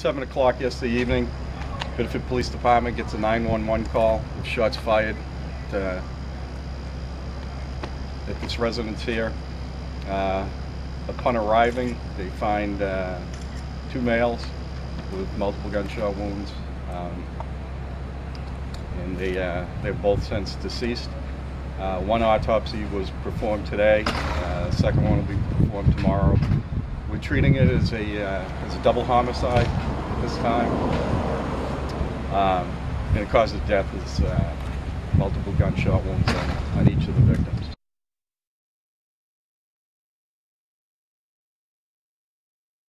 7 o'clock yesterday evening, Biddeford Police Department gets a 911 call with shots fired at this residence here. Uh, Upon arriving, they find uh, two males with multiple gunshot wounds. Um, And they, uh, they're both since deceased. Uh, One autopsy was performed today, uh, second one will be performed tomorrow. Treating it as a, uh, as a double homicide at this time. Um, And the cause of death is uh, multiple gunshot wounds on, on each of the victims.